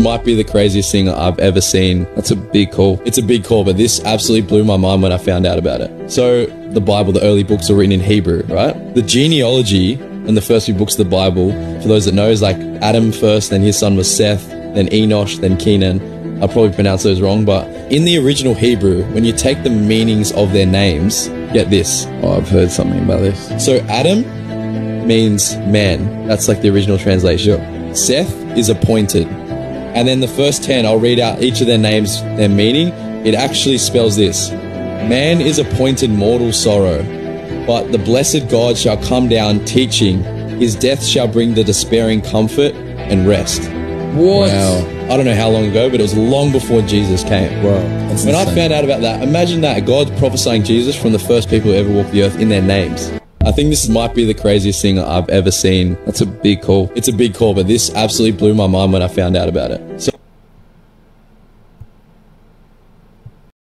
Might be the craziest thing I've ever seen. That's a big call. It's a big call, but this absolutely blew my mind when I found out about it. So, the Bible, the early books are written in Hebrew, right? The genealogy and the first few books of the Bible, for those that know, is like Adam first, then his son was Seth, then Enosh, then Kenan. I probably pronounced those wrong, but in the original Hebrew, when you take the meanings of their names, get this. Oh, I've heard something about this. So Adam means man. That's like the original translation. Seth is appointed. And then the first 10, I'll read out each of their names, their meaning. It actually spells this Man is appointed mortal sorrow, but the blessed God shall come down teaching. His death shall bring the despairing comfort and rest. What? I don't know how long ago, but it was long before Jesus came. Wow. That's When I found out about that, imagine that God prophesying Jesus from the first people who ever walked the earth in their names. I think this might be the craziest thing I've ever seen. That's a big call. It's a big call, but this absolutely blew my mind when I found out about it. So